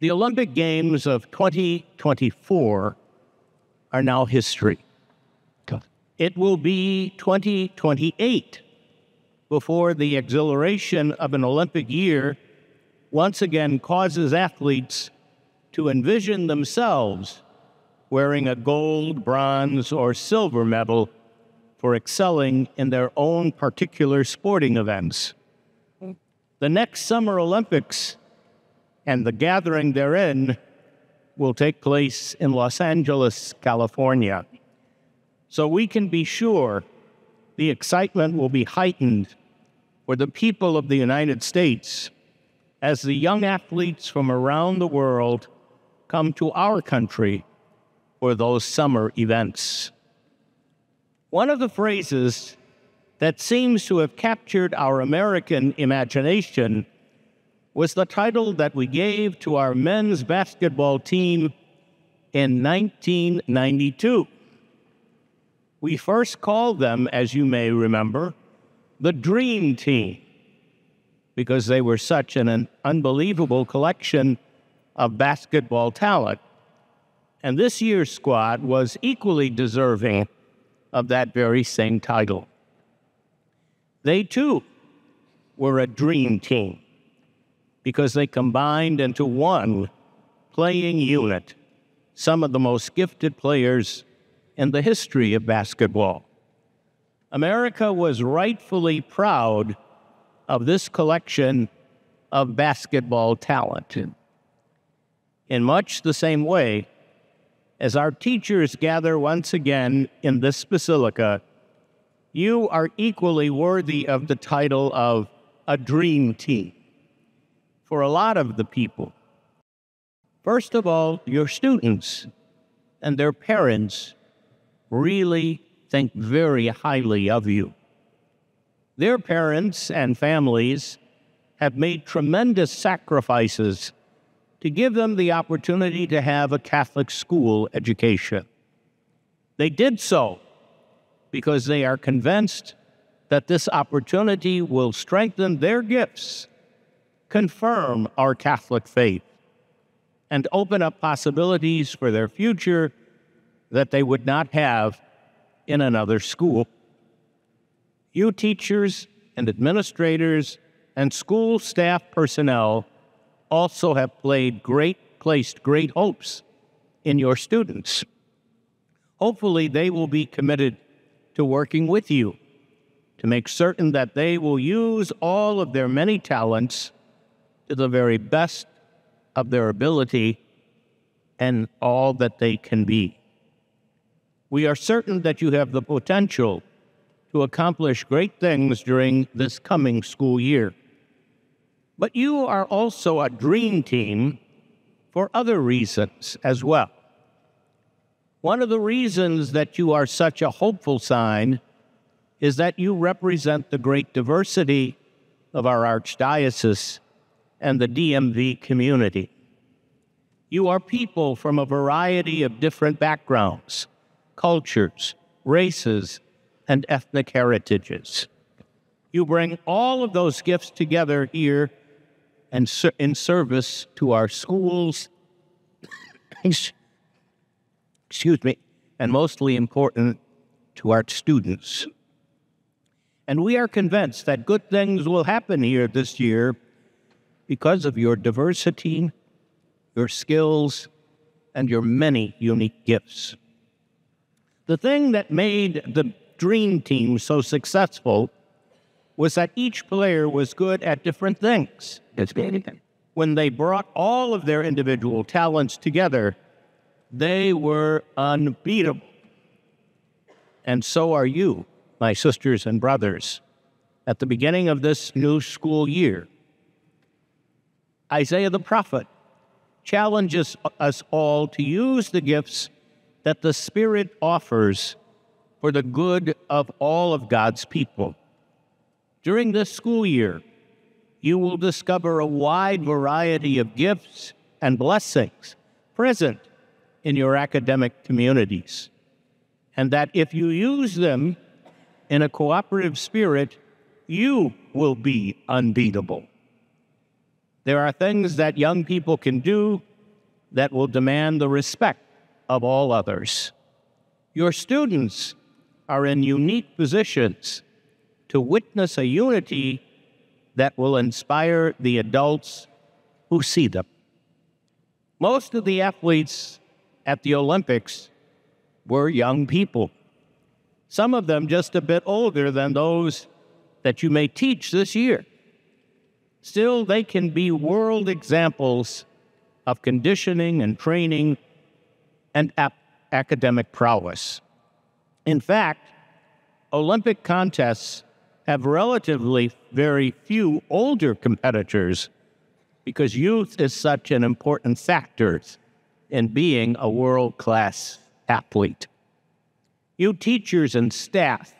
The Olympic Games of 2024 are now history. It will be 2028 before the exhilaration of an Olympic year once again causes athletes to envision themselves wearing a gold, bronze, or silver medal for excelling in their own particular sporting events. Mm. The next Summer Olympics and the gathering therein will take place in Los Angeles, California. So we can be sure the excitement will be heightened for the people of the United States as the young athletes from around the world come to our country for those summer events. One of the phrases that seems to have captured our American imagination was the title that we gave to our men's basketball team in 1992. We first called them, as you may remember, the Dream Team, because they were such an, an unbelievable collection of basketball talent. And this year's squad was equally deserving of that very same title. They too were a dream team because they combined into one playing unit some of the most gifted players in the history of basketball. America was rightfully proud of this collection of basketball talent. In much the same way, as our teachers gather once again in this basilica, you are equally worthy of the title of a dream team for a lot of the people. First of all, your students and their parents really think very highly of you. Their parents and families have made tremendous sacrifices to give them the opportunity to have a Catholic school education. They did so because they are convinced that this opportunity will strengthen their gifts, confirm our Catholic faith, and open up possibilities for their future that they would not have in another school. You teachers and administrators and school staff personnel also have played great, placed great hopes in your students. Hopefully, they will be committed to working with you to make certain that they will use all of their many talents to the very best of their ability and all that they can be. We are certain that you have the potential to accomplish great things during this coming school year. But you are also a dream team for other reasons as well. One of the reasons that you are such a hopeful sign is that you represent the great diversity of our archdiocese and the DMV community. You are people from a variety of different backgrounds, cultures, races, and ethnic heritages. You bring all of those gifts together here and in service to our schools, excuse me, and mostly important to our students. And we are convinced that good things will happen here this year because of your diversity, your skills, and your many unique gifts. The thing that made the Dream Team so successful was that each player was good at different things. When they brought all of their individual talents together, they were unbeatable. And so are you, my sisters and brothers, at the beginning of this new school year. Isaiah the prophet challenges us all to use the gifts that the Spirit offers for the good of all of God's people. During this school year, you will discover a wide variety of gifts and blessings present in your academic communities, and that if you use them in a cooperative spirit, you will be unbeatable. There are things that young people can do that will demand the respect of all others. Your students are in unique positions to witness a unity that will inspire the adults who see them. Most of the athletes at the Olympics were young people, some of them just a bit older than those that you may teach this year. Still, they can be world examples of conditioning and training and ap- academic prowess. In fact, Olympic contests have relatively very few older competitors because youth is such an important factor in being a world class athlete. You teachers and staff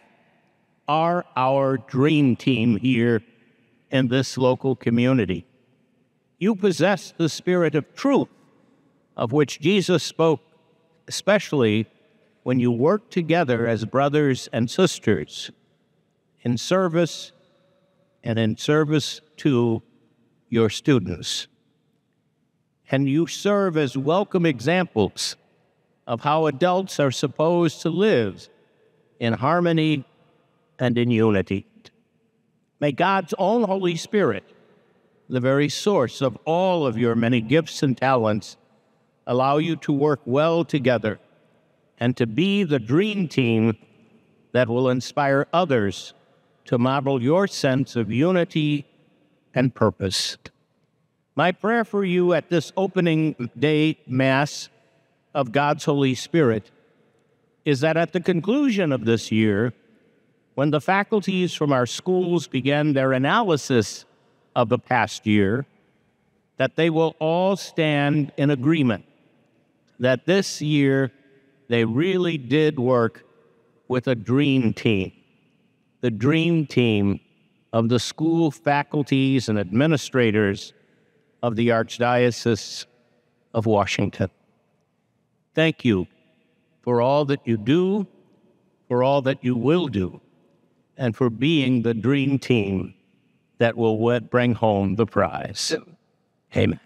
are our dream team here in this local community. You possess the spirit of truth of which Jesus spoke, especially when you work together as brothers and sisters in service and in service to your students. And you serve as welcome examples of how adults are supposed to live in harmony and in unity. May God's own Holy Spirit, the very source of all of your many gifts and talents, allow you to work well together and to be the dream team that will inspire others to model your sense of unity and purpose. My prayer for you at this opening day Mass of God's Holy Spirit is that at the conclusion of this year, when the faculties from our schools begin their analysis of the past year, that they will all stand in agreement that this year they really did work with a dream team, the dream team of the school faculties and administrators of the Archdiocese of Washington. Thank you for all that you do, for all that you will do, and for being the dream team that will bring home the prize. Amen.